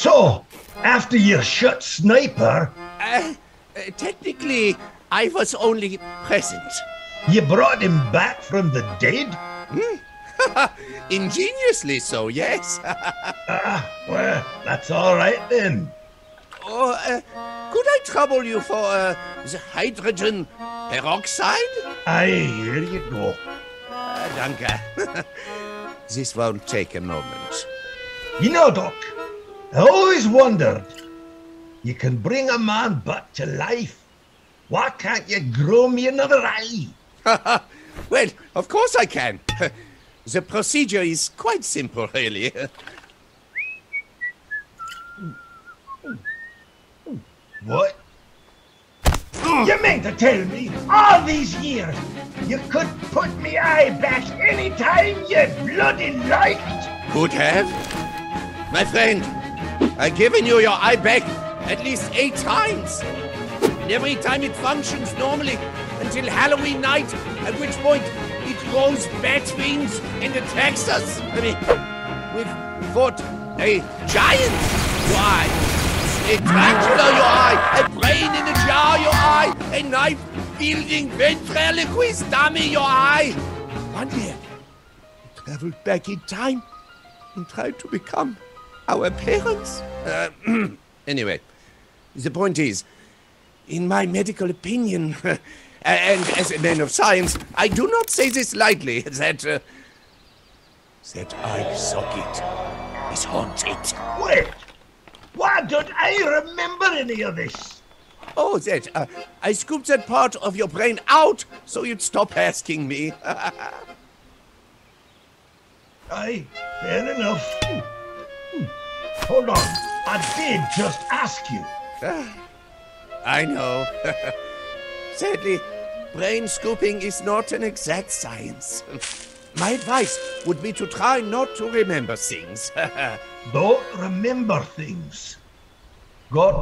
So, after you shot Sniper, Uh, technically, I was only present. you brought him back from the dead? Ingeniously so, yes. Ah, well, that's all right then. oh, uh, could I trouble you for uh, the hydrogen peroxide? Aye, here you go. Uh, danke. this won't take a moment. You know, Doc, I always wondered. You can bring a man back to life. Why can't you grow me another eye? well, of course I can. the procedure is quite simple, really. What? You mean to tell me all these years you could put me eye back any time you bloody liked? Could have. My friend, I've given you your eye back at least eight times. And every time it functions normally until Halloween night, at which point it grows bat wings and attacks us. I mean, we've fought a giant, your eye. A tarantula, your eye. A brain in a jar, your eye. A knife-wielding ventriloquist dummy, your eye. One year, we traveled back in time and tried to become our parents. Uh, anyway, the point is, in my medical opinion, and as a man of science, I do not say this lightly, that, uh, that eye socket is haunted. Wait, why don't I remember any of this? Oh, that, uh, I scooped that part of your brain out so you'd stop asking me. Aye, fair enough. Hold on, I did just ask you. Ah, I know. Sadly, brain scooping is not an exact science. My advice would be to try not to remember things. Don't remember things. God,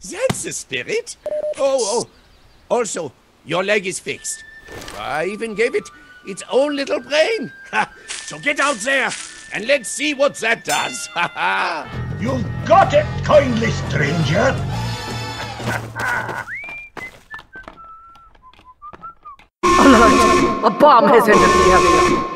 That's the spirit. Oh, oh. Also, your leg is fixed. I even gave it its own little brain. So get out there and let's see what that does. Ha ha! you've got it, kindly stranger. A bomb has entered the area. Uh-oh.